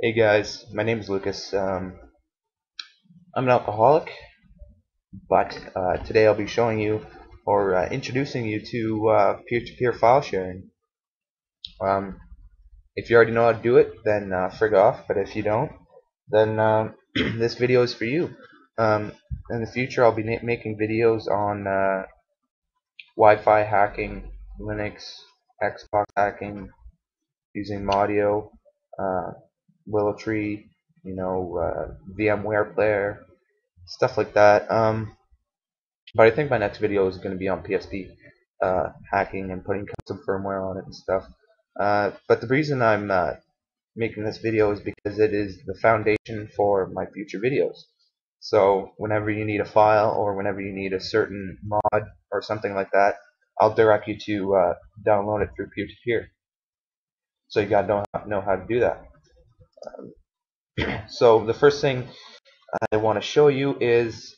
Hey guys, my name is Lucas. Um, I'm an alcoholic, but uh, today I'll be showing you or uh, introducing you to uh, peer-to-peer file sharing. Um, if you already know how to do it, then uh, frig off, but if you don't, then um, this video is for you. Um, in the future, I'll be making videos on uh, Wi-Fi hacking, Linux, Xbox hacking, using Modio, uh, WillowTree, you know, uh, VMware Player, stuff like that. Um, but I think my next video is going to be on PSP uh, hacking and putting custom firmware on it and stuff. Uh, but the reason I'm uh, making this video is because it is the foundation for my future videos. So whenever you need a file or whenever you need a certain mod or something like that, I'll direct you to uh, download it through peer-to-peer. So you gotta know how to do that. Um, so the first thing I want to show you is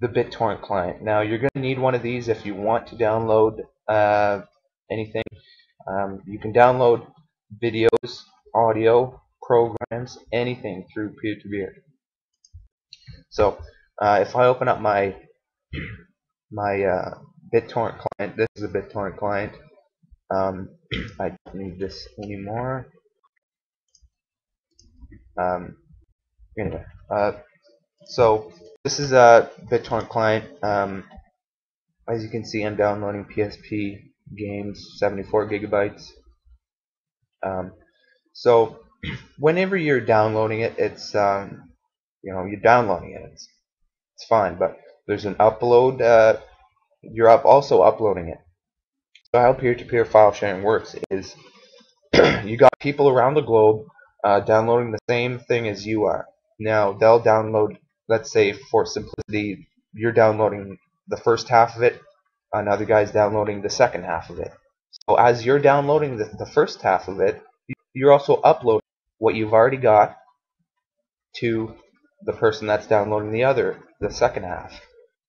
the BitTorrent client. Now you're going to need one of these if you want to download uh, anything. Um, you can download videos, audio, programs, anything through peer-to-peer. So uh, if I open up my my uh, BitTorrent client, this is a BitTorrent client. Um, I don't need this anymore. Um, anyway, uh, so this is a BitTorrent client. Um, as you can see, I'm downloading PSP games, 74 gigabytes. Um, so whenever you're downloading it, it's um, you know you're downloading it. It's, it's fine, but there's an upload. Uh, you're up also uploading it. So how peer-to-peer -peer file sharing works is you got people around the globe uh, downloading the same thing as you are. Now they'll download, let's say for simplicity, you're downloading the first half of it, another guy's downloading the second half of it. So as you're downloading the, the first half of it, you're also uploading what you've already got to the person that's downloading the other, the second half,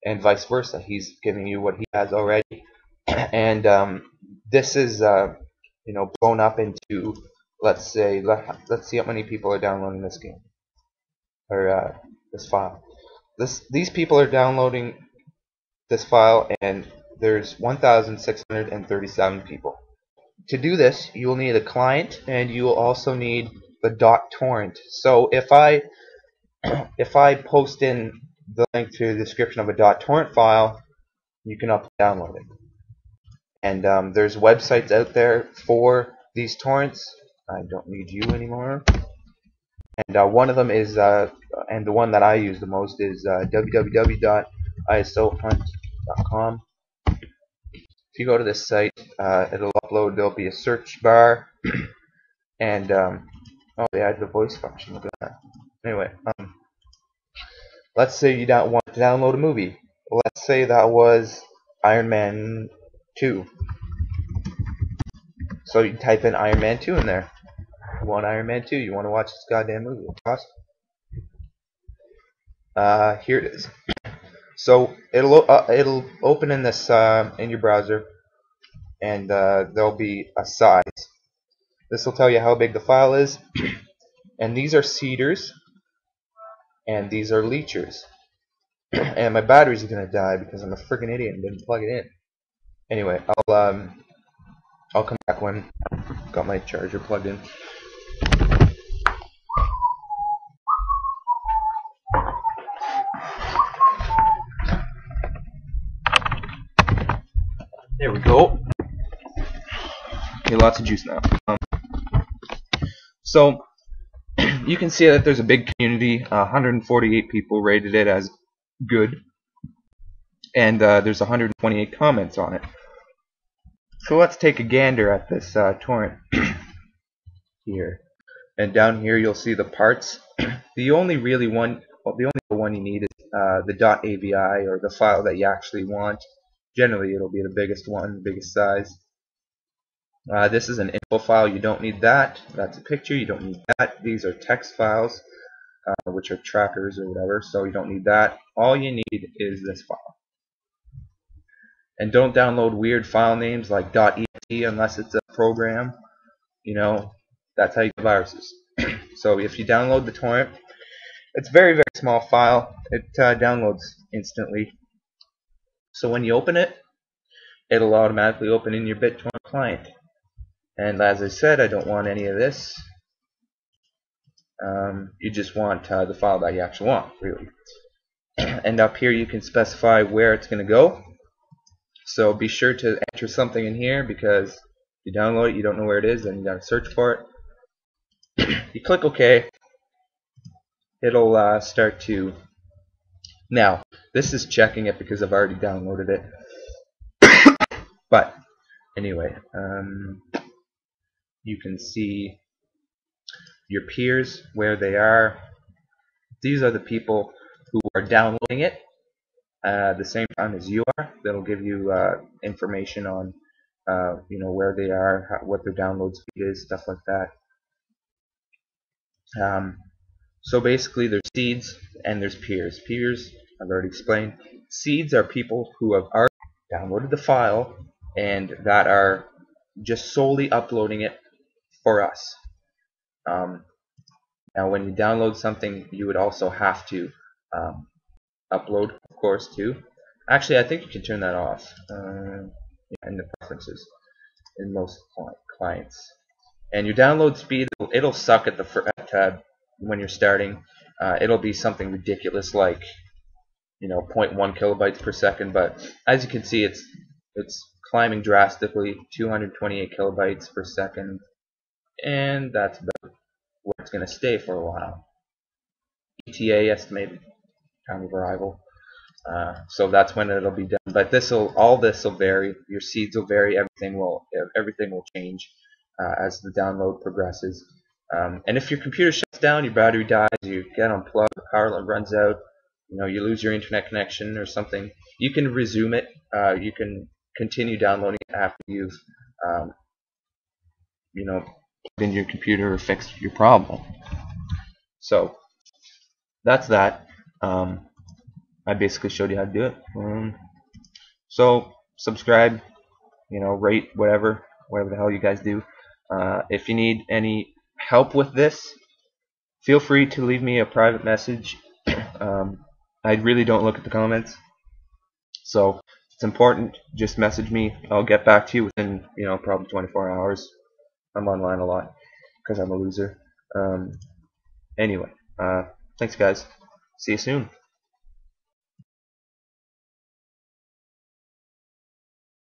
and vice versa. He's giving you what he has already, and um, this is uh, you know blown up into let's say let, let's see how many people are downloading this game or uh, this file. This these people are downloading this file and there's 1,637 people. To do this, you will need a client and you will also need the dot .torrent. So if I if I post in the link to the description of a dot .torrent file, you can up download it. And um, there's websites out there for these torrents. I don't need you anymore. And uh, one of them is, uh, and the one that I use the most is uh, www.isohunt.com. If you go to this site, uh, it'll upload. There'll be a search bar, and um, oh, they added the voice function. Look at that. Anyway, um, let's say you don't want to download a movie. Let's say that was Iron Man 2. So you type in Iron Man 2 in there. You want Iron Man 2, you want to watch this goddamn movie. Awesome. Uh, here it is. So it'll uh, it'll open in this uh, in your browser, and uh, there'll be a size. This will tell you how big the file is, and these are seeders, and these are leechers. and my battery's gonna die because I'm a freaking idiot and didn't plug it in. Anyway, I'll um I'll come back when I've got my charger plugged in. There we go. Okay, lots of juice now. Um, so you can see that there's a big community. Uh, 148 people rated it as good, and uh, there's 128 comments on it. So let's take a gander at this uh, torrent here. And down here you'll see the parts. the only really one, well, the only one you need is uh, the .avi or the file that you actually want. Generally it'll be the biggest one, the biggest size. Uh, this is an info file, you don't need that. That's a picture, you don't need that. These are text files, uh, which are trackers or whatever, so you don't need that. All you need is this file. And don't download weird file names like .exe unless it's a program. You know, that's how you get viruses. so if you download the torrent, it's very very small file. It uh, downloads instantly. So when you open it, it'll automatically open in your BitTorrent client. And as I said, I don't want any of this. Um, you just want uh, the file that you actually want, really. and up here you can specify where it's going to go. So be sure to enter something in here because you download it, you don't know where it is, then you got to search for it. you click OK. It'll uh, start to. Now, this is checking it because I've already downloaded it. but anyway, um, you can see your peers, where they are. These are the people who are downloading it uh, the same time as you are. That'll give you uh, information on uh, you know where they are, how, what their download speed is, stuff like that. Um, so basically, there's seeds and there's peers. Peers, I've already explained. Seeds are people who have already downloaded the file and that are just solely uploading it for us. Um, now, when you download something, you would also have to um, upload, of course, too. Actually, I think you can turn that off uh, in the preferences in most clients. And your download speed, it'll, suck at the at, uh, when you're starting. Uh, it'll be something ridiculous like you know 0.1 kilobytes per second. But as you can see, it's it's climbing drastically, 228 kilobytes per second, and that's about where it's going to stay for a while. ETA estimated time of arrival. Uh, so that's when it'll be done. But this will all this will vary. Your seeds will vary. Everything will everything will change uh, as the download progresses. Um, and if your computer shuts down, your battery dies, you get unplugged, power runs out, you know, you lose your internet connection or something, you can resume it. Uh, you can continue downloading it after you've, um, you know, plugged into your computer or fixed your problem. So that's that. Um, I basically showed you how to do it. Um, so subscribe, you know, rate, whatever, whatever the hell you guys do. Uh, if you need any help with this, feel free to leave me a private message. Um, I really don't look at the comments, so it's important. Just message me. I'll get back to you within, you know, probably 24 hours. I'm online a lot because I'm a loser. Um, anyway, uh, thanks guys. See you soon.